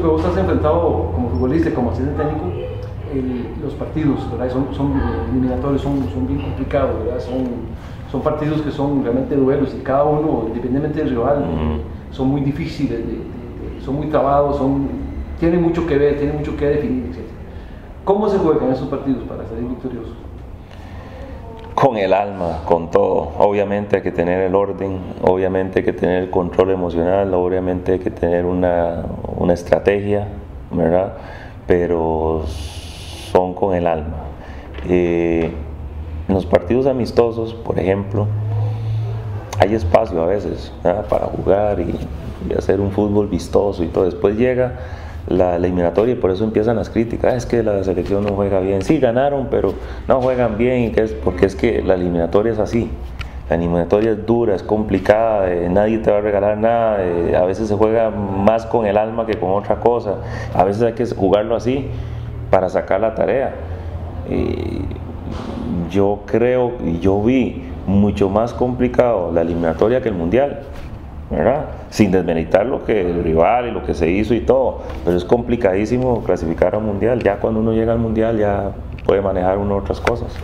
que vos estás enfrentado como futbolista y como asistente técnico, los partidos, Son, son eliminatorios, son, son bien complicados, Son, son partidos que son realmente duelos y cada uno, independientemente del rival, son muy difíciles, son muy trabados, son, tienen mucho que ver, tienen mucho que definir, etc. ¿Cómo se juegan esos partidos para salir victoriosos? Con el alma, con todo. Obviamente hay que tener el orden, obviamente hay que tener el control emocional, obviamente hay que tener una, una estrategia, ¿verdad? Pero son con el alma. Eh, en los partidos amistosos, por ejemplo, hay espacio a veces para jugar y, hacer un fútbol vistoso y todo. Después llega la eliminatoria y por eso empiezan las críticas. Ah, es que la selección no juega bien. Sí, ganaron, pero no juegan bien, es porque es que la eliminatoria es así. La eliminatoria es dura, es complicada, eh, nadie te va a regalar nada, eh, a veces se juega más con el alma que con otra cosa, a veces hay que jugarlo así para sacar la tarea. yo creo y yo vi mucho más complicado la eliminatoria que el mundial, ¿verdad? Sin desmeritar lo que el rival y lo que se hizo y todo, pero es complicadísimo clasificar a un mundial. Ya cuando uno llega al mundial ya puede manejar uno otras cosas.